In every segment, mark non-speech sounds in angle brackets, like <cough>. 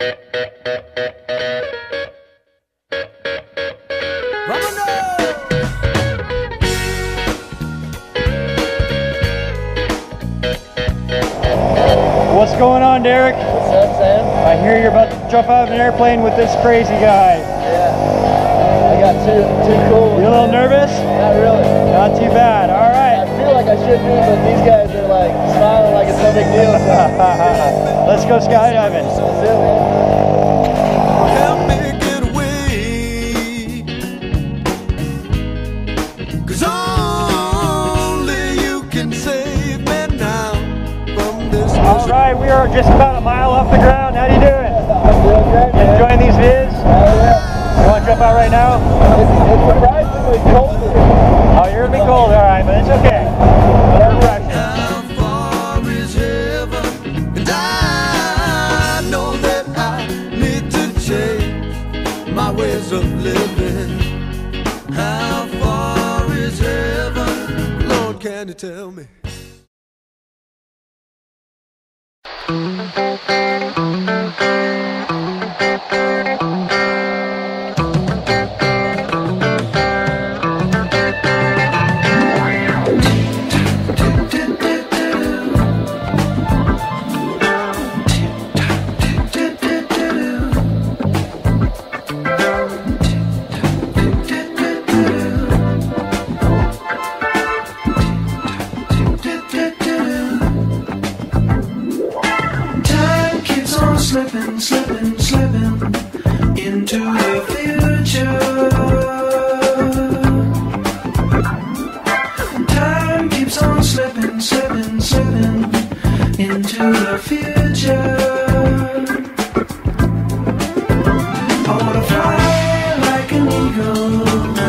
What's going on, Derek? What's up, Sam? I hear you're about to jump out of an airplane with this crazy guy. Yeah. I got too, too cool. You a little man. nervous? Not really. Not too bad. All right. I feel like I should be, but these guys are like smiling like it's no big deal. So. <laughs> go skydiving. that's it. Help me get away. Cause only you can save me now from this All right, we are just about a mile off the ground. How you doing? I'm doing great, man. Enjoying these views? Hell yeah. You want to jump out right now? It's, it's surprisingly cold my ways of living. How far is heaven? Lord, can you tell me? Slipping, slipping, slipping into the future. Time keeps on slipping, slipping, slipping into the future. I wanna fly like an eagle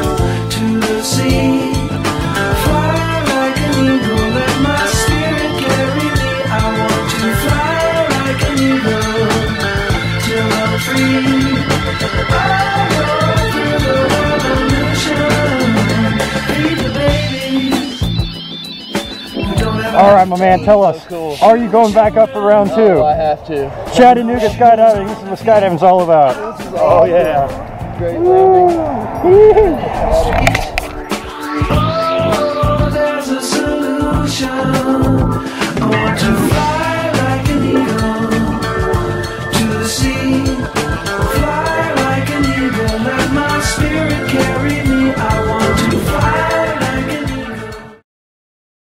All right, my man. Tell us. cool. Are you going back up for round two? I have to. Chattanooga skydiving. This is what skydiving's all about. Oh yeah. Great landing.